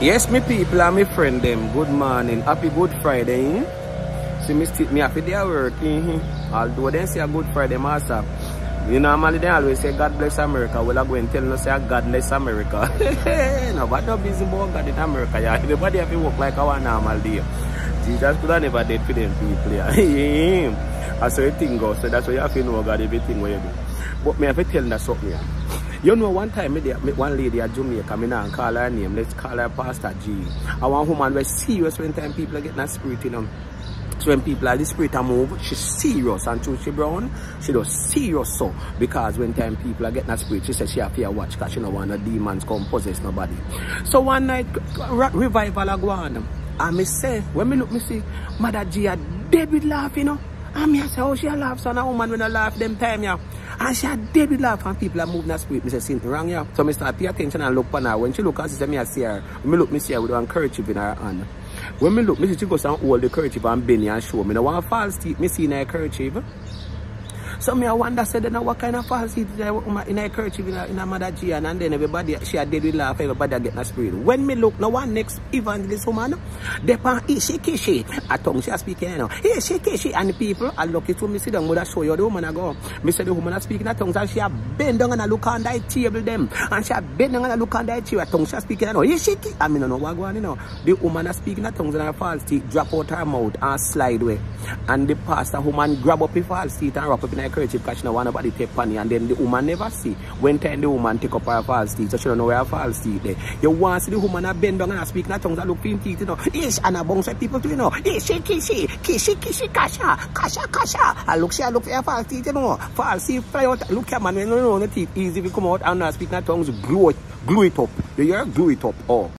Yes, me people and me friend them. Good morning. Happy Good Friday. Eh? See me still me happy day work. Eh? Although they say a Good Friday master. You know, normally they always say God bless America. Well, I go and tell them say God bless America. no, but no busy about God in America. Yeah. Everybody have to work like our normal day. Jesus could have never did for them people. Yeah. That's how you think go. So that's why you have to know God everything what you do. But me have to tell them something. Yeah. You know, one time, me, me one lady at Jamaica, me now call her name, let's call her Pastor G. I want woman was serious when time people are getting a spirit, in them. So when people are the spirit move, she's serious. And to she brown, she does serious so. Because when time people are getting a spirit, she says she have to watch because she don't want the demons come possess nobody. So one night, revival I go on. And me say, when me look, me see, Mother G a with laugh, you know. And me I say, oh, she a laugh, son, a woman when I laugh them time, yeah. And she had dead with laugh and people are moving that spirit. Me say, something wrong, yeah. So me start pay attention and look on her. When she look and she say, me I see her. When me look, me see her with one kerchief in her hand. When me look, me see she goes and hold the kerchief and bend and show me. No one false teeth, me see in her kerchief. So me I wonder said then uh, what kind of false teeth uh, in a kerchief in a, in a mother G and then everybody she had dead with laugh, everybody get a spirit. When me look, now one next evangelist woman, they pan ishi kishi. A tongue she speaking, you know. Eh, ishi kishi and people are lucky to me see them would show you the woman I go. Me say the woman are speaking a tongues and she a bend down and a look on that table them. And she a bend down and a look on that table. A tongue she speaking, you know. Eh, ishi kishi. I mean, I know what going you know. The woman are speaking a tongues and her false teeth drop out her mouth and slide away. And the pastor woman grab up her false teeth and wrap up in her she don't want nobody take money and then the woman never see. When time the woman take up her false teeth, so she don't know where her false teeth there. You want see the woman a bend down and speak in tongues and look for teeth, you know. Ish, and a bounce people to you know. Ish, kishi, kishi, kishi, kasha, kasha, kasha. And look, she look for her false teeth, you know. False teeth fly out. Look at man, you know, the teeth easy to come out and speak in tongues, glue it, glue it up. You hear? Glue it up. Oh.